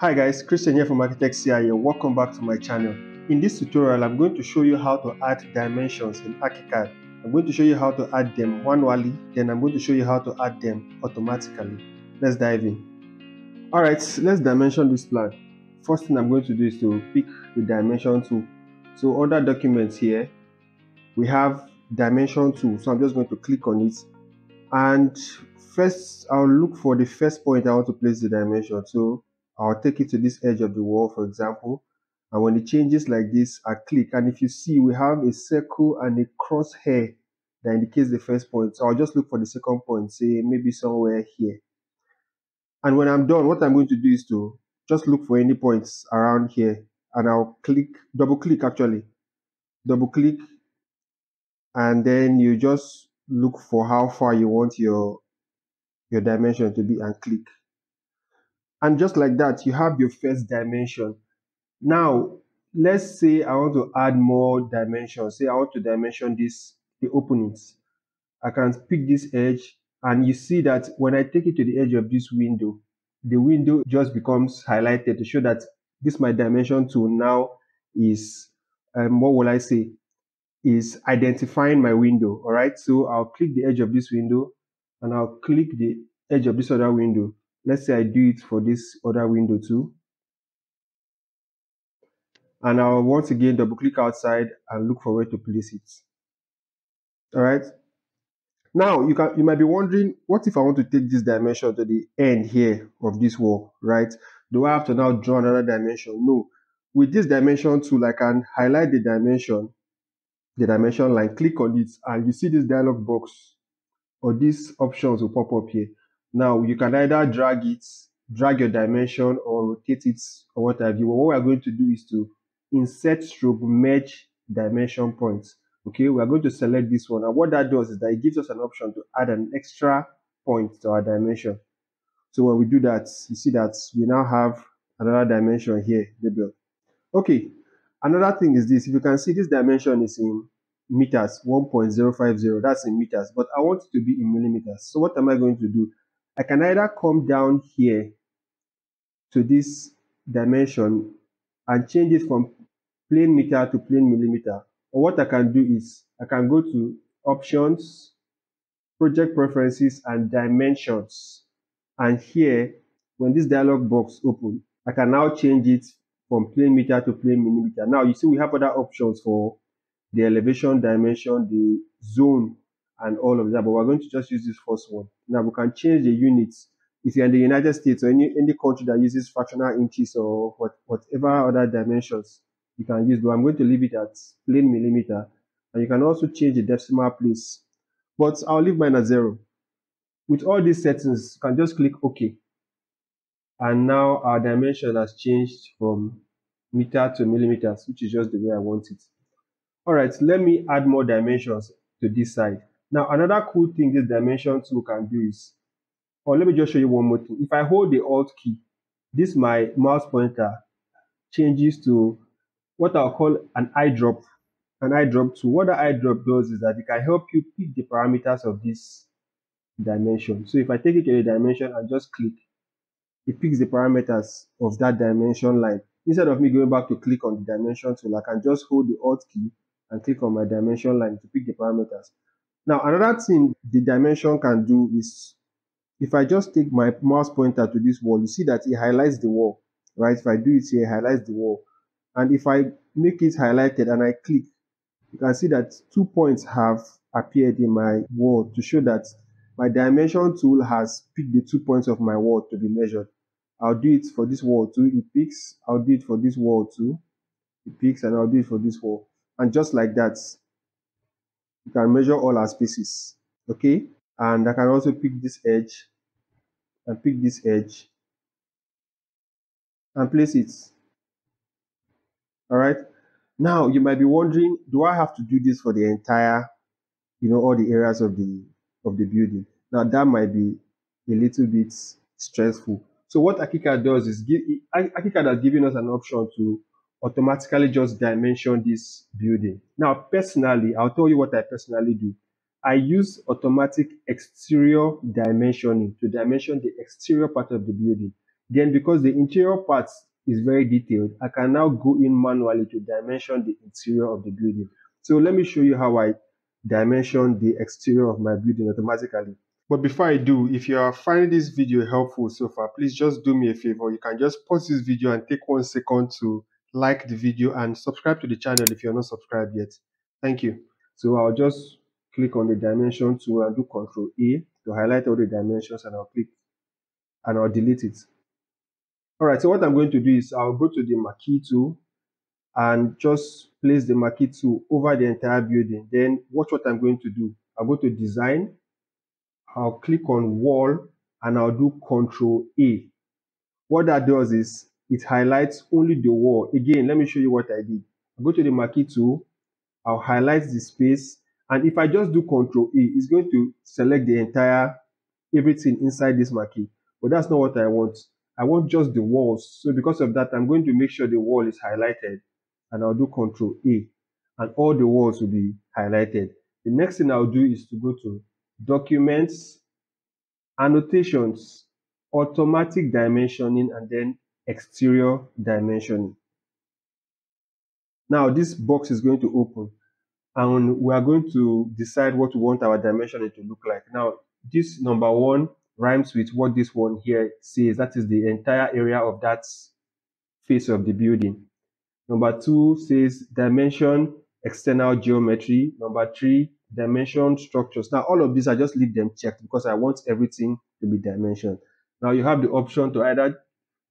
Hi guys, Christian here from Architect CIA. Welcome back to my channel. In this tutorial, I'm going to show you how to add dimensions in ArchiCAD. I'm going to show you how to add them manually, then I'm going to show you how to add them automatically. Let's dive in. Alright, let's dimension this plan. First thing I'm going to do is to pick the dimension tool. So under documents here, we have dimension tool. So I'm just going to click on it. And first, I'll look for the first point I want to place the dimension. So I'll take it to this edge of the wall, for example. And when it changes like this, I click. And if you see, we have a circle and a crosshair that indicates the first point. So I'll just look for the second point, say maybe somewhere here. And when I'm done, what I'm going to do is to just look for any points around here. And I'll click, double click actually. Double click. And then you just look for how far you want your, your dimension to be and click. And just like that, you have your first dimension. Now, let's say I want to add more dimensions. Say I want to dimension this, the openings. I can pick this edge and you see that when I take it to the edge of this window, the window just becomes highlighted to show that this my dimension tool now is, um, what will I say, is identifying my window. All right. So I'll click the edge of this window and I'll click the edge of this other window. Let's say I do it for this other window too. And I'll once again double click outside and look for where to place it. All right. Now you can you might be wondering, what if I want to take this dimension to the end here of this wall, right? Do I have to now draw another dimension? No. With this dimension tool, I can highlight the dimension, the dimension line, click on it, and you see this dialog box or these options will pop up here. Now you can either drag it, drag your dimension or rotate it or what have you. What we are going to do is to insert stroke merge dimension points. Okay, we are going to select this one. And what that does is that it gives us an option to add an extra point to our dimension. So when we do that, you see that we now have another dimension here. Okay, another thing is this. If you can see this dimension is in meters, 1.050. That's in meters, but I want it to be in millimeters. So what am I going to do? I can either come down here to this dimension and change it from plain meter to plain millimeter. Or what I can do is I can go to options, project preferences and dimensions. And here, when this dialog box open, I can now change it from plain meter to plain millimeter. Now you see we have other options for the elevation dimension, the zone, and all of that. But we're going to just use this first one. Now we can change the units. If you're in the United States or any, any country that uses fractional inches or what, whatever other dimensions you can use, but I'm going to leave it at plain millimeter. And you can also change the decimal place. But I'll leave mine at zero. With all these settings, you can just click OK. And now our dimension has changed from meter to millimeters, which is just the way I want it. All right, let me add more dimensions to this side. Now, another cool thing this dimension tool can do is, or let me just show you one more thing. If I hold the Alt key, this my mouse pointer changes to what I'll call an eyedrop, an eyedrop tool. What the eyedrop does is that it can help you pick the parameters of this dimension. So if I take it to the dimension and just click, it picks the parameters of that dimension line. Instead of me going back to click on the dimension tool, I can just hold the Alt key and click on my dimension line to pick the parameters. Now, another thing the dimension can do is if I just take my mouse pointer to this wall, you see that it highlights the wall, right? If I do it here, it highlights the wall. And if I make it highlighted and I click, you can see that two points have appeared in my wall to show that my dimension tool has picked the two points of my wall to be measured. I'll do it for this wall too, it picks. I'll do it for this wall too, it picks, and I'll do it for this wall. And just like that, you can measure all our spaces okay? And I can also pick this edge and pick this edge and place it. All right now you might be wondering do I have to do this for the entire you know all the areas of the of the building? Now that might be a little bit stressful. So what ArchiCAD does is give ArchiCAD has given us an option to automatically just dimension this building. Now, personally, I'll tell you what I personally do. I use automatic exterior dimensioning to dimension the exterior part of the building. Then because the interior part is very detailed, I can now go in manually to dimension the interior of the building. So let me show you how I dimension the exterior of my building automatically. But before I do, if you are finding this video helpful so far, please just do me a favor. You can just pause this video and take one second to like the video and subscribe to the channel if you're not subscribed yet. Thank you. So I'll just click on the dimension tool and do Control A to highlight all the dimensions and I'll click and I'll delete it. Alright, so what I'm going to do is I'll go to the marquee tool and just place the marquee tool over the entire building. Then watch what I'm going to do. I'll go to design, I'll click on wall and I'll do control A. What that does is it highlights only the wall. Again, let me show you what I did. I'll go to the marquee tool, I'll highlight the space and if I just do control E, it's going to select the entire everything inside this marquee. But that's not what I want. I want just the walls. So because of that, I'm going to make sure the wall is highlighted and I'll do control A and all the walls will be highlighted. The next thing I'll do is to go to documents, annotations, automatic dimensioning, and then exterior dimension. Now this box is going to open and we are going to decide what we want our dimensioning to look like. Now this number one rhymes with what this one here says. That is the entire area of that face of the building. Number two says dimension external geometry. Number three, dimension structures. Now, all of these, I just leave them checked because I want everything to be dimensioned. Now, you have the option to either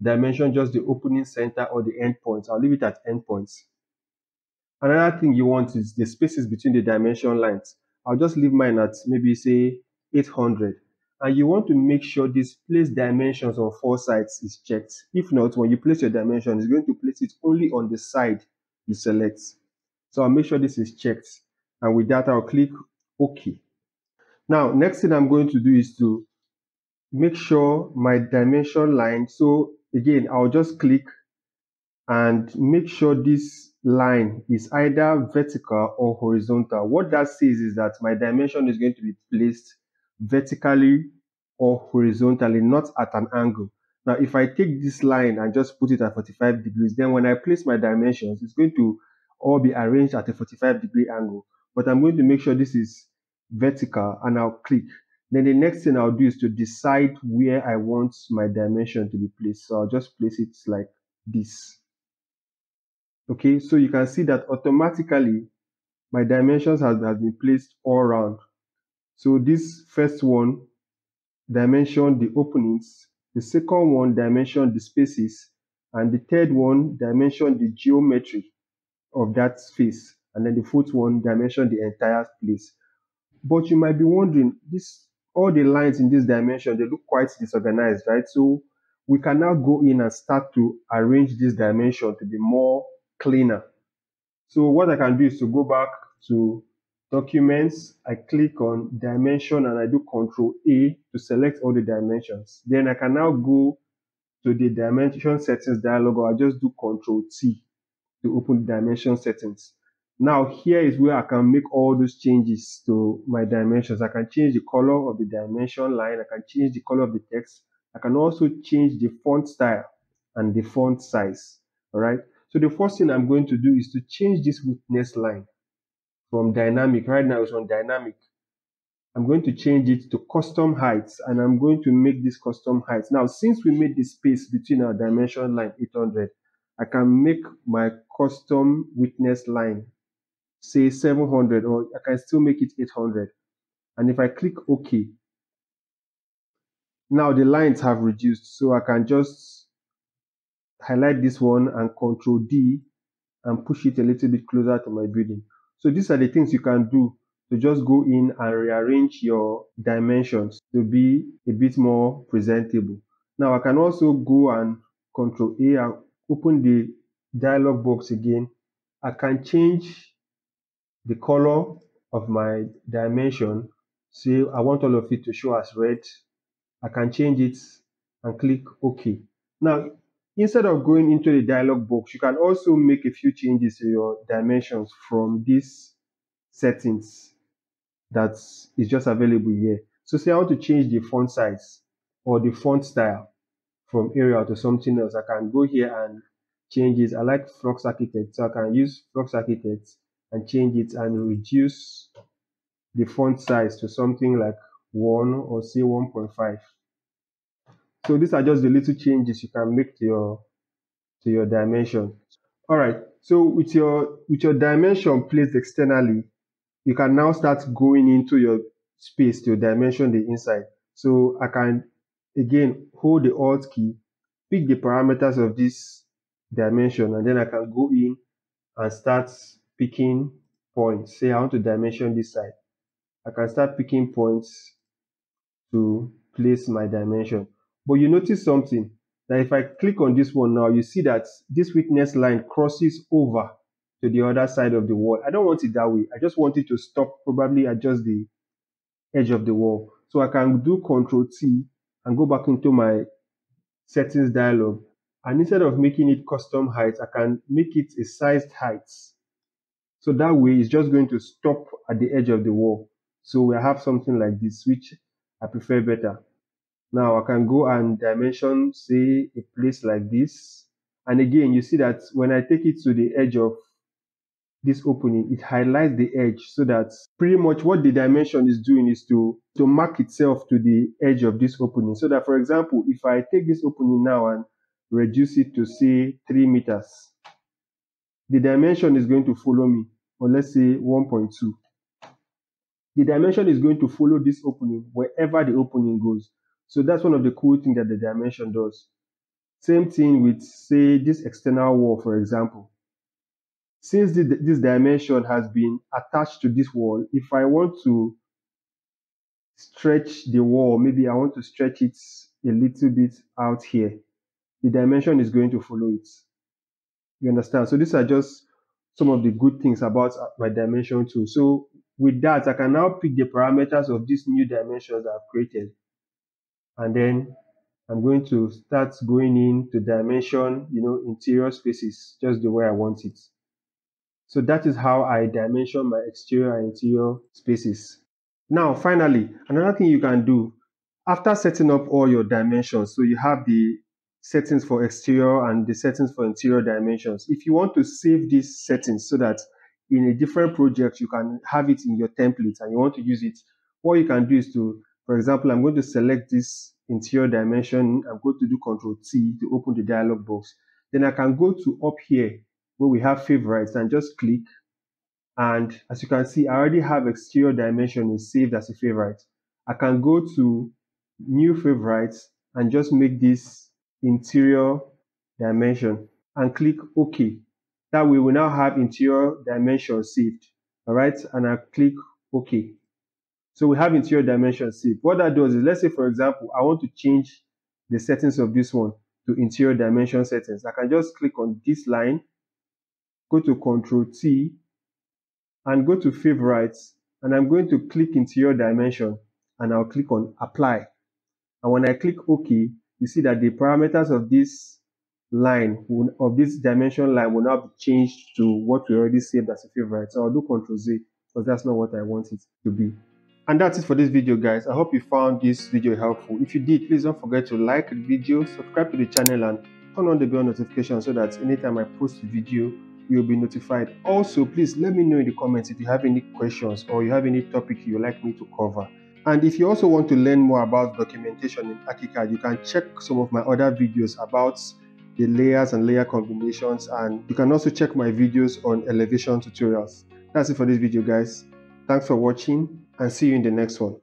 dimension just the opening center or the endpoints. I'll leave it at endpoints. Another thing you want is the spaces between the dimension lines. I'll just leave mine at maybe say 800. And you want to make sure this place dimensions on four sides is checked. If not, when you place your dimension, it's going to place it only on the side you select. So I'll make sure this is checked. And with that, I'll click OK. Now, next thing I'm going to do is to make sure my dimension line. So again, I'll just click and make sure this line is either vertical or horizontal. What that says is that my dimension is going to be placed vertically or horizontally, not at an angle. Now, if I take this line and just put it at 45 degrees, then when I place my dimensions, it's going to all be arranged at a 45 degree angle. But I'm going to make sure this is vertical and I'll click. Then the next thing I'll do is to decide where I want my dimension to be placed. So I'll just place it like this. Okay, so you can see that automatically my dimensions has, has been placed all around. So this first one dimension the openings, the second one dimension the spaces, and the third one dimension the geometry of that space, and then the fourth one dimension the entire place. But you might be wondering, this all the lines in this dimension, they look quite disorganized, right? So we can now go in and start to arrange this dimension to be more cleaner. So what I can do is to go back to documents, I click on dimension and I do control A to select all the dimensions. Then I can now go to the dimension settings dialog or I just do control T to open dimension settings. Now here is where I can make all those changes to my dimensions. I can change the color of the dimension line. I can change the color of the text. I can also change the font style and the font size. All right. So the first thing I'm going to do is to change this witness line from dynamic. Right now it's on dynamic. I'm going to change it to custom heights and I'm going to make this custom heights. Now, since we made the space between our dimension line 800, I can make my custom witness line say 700 or I can still make it 800. And if I click OK, now the lines have reduced. So I can just highlight this one and control D and push it a little bit closer to my building. So these are the things you can do to just go in and rearrange your dimensions to be a bit more presentable. Now I can also go and control A and open the dialog box again. I can change the color of my dimension. Say I want all of it to show as red. I can change it and click OK. Now Instead of going into the dialog box, you can also make a few changes to your dimensions from these settings that is just available here. So say I want to change the font size or the font style. from Arial to something else, I can go here and change it. I like Flux Architect, so I can use Flux Architect and change it and reduce the font size to something like 1 or say 1.5. So these are just the little changes you can make to your to your dimension. All right. So with your with your dimension placed externally, you can now start going into your space to dimension the inside. So I can again hold the Alt key, pick the parameters of this dimension, and then I can go in and start picking points. Say I want to dimension this side. I can start picking points to place my dimension. But you notice something that if I click on this one now, you see that this witness line crosses over to the other side of the wall. I don't want it that way. I just want it to stop, probably adjust the edge of the wall. So I can do Control T and go back into my settings dialog. And instead of making it custom height, I can make it a sized height. So that way it's just going to stop at the edge of the wall. So we have something like this, which I prefer better. Now I can go and dimension, say a place like this. And again, you see that when I take it to the edge of this opening, it highlights the edge so that pretty much what the dimension is doing is to, to mark itself to the edge of this opening. So that, for example, if I take this opening now and reduce it to say 3 meters, the dimension is going to follow me, or let's say 1.2. The dimension is going to follow this opening wherever the opening goes. So that's one of the cool things that the dimension does. Same thing with, say, this external wall, for example. Since this dimension has been attached to this wall, if I want to stretch the wall, maybe I want to stretch it a little bit out here, the dimension is going to follow it. You understand? So these are just some of the good things about uh, my dimension tool. So with that, I can now pick the parameters of these new dimensions I've created and then I'm going to start going in to dimension, you know, interior spaces just the way I want it. So that is how I dimension my exterior and interior spaces. Now, finally, another thing you can do after setting up all your dimensions, so you have the settings for exterior and the settings for interior dimensions. If you want to save these settings so that in a different project you can have it in your template and you want to use it, what you can do is to for example, I'm going to select this interior dimension. I'm going to do Control T to open the dialog box. Then I can go to up here where we have favorites and just click. And as you can see, I already have exterior dimension is saved as a favorite. I can go to new favorites and just make this interior dimension and click OK. That we will now have interior dimension saved. All right. And I click OK. So we have interior dimension saved. What that does is, let's say, for example, I want to change the settings of this one to interior dimension settings. I can just click on this line, go to Control T, and go to favorites, and I'm going to click interior dimension, and I'll click on apply. And when I click OK, you see that the parameters of this line, of this dimension line will now be changed to what we already saved as a favorite. So I'll do Control Z, because that's not what I want it to be. And that's it for this video guys. I hope you found this video helpful. If you did, please don't forget to like the video, subscribe to the channel and turn on the bell notification so that anytime I post a video, you'll be notified. Also, please let me know in the comments if you have any questions or you have any topic you'd like me to cover. And if you also want to learn more about documentation in Archicad, you can check some of my other videos about the layers and layer combinations and you can also check my videos on elevation tutorials. That's it for this video guys. Thanks for watching and see you in the next one.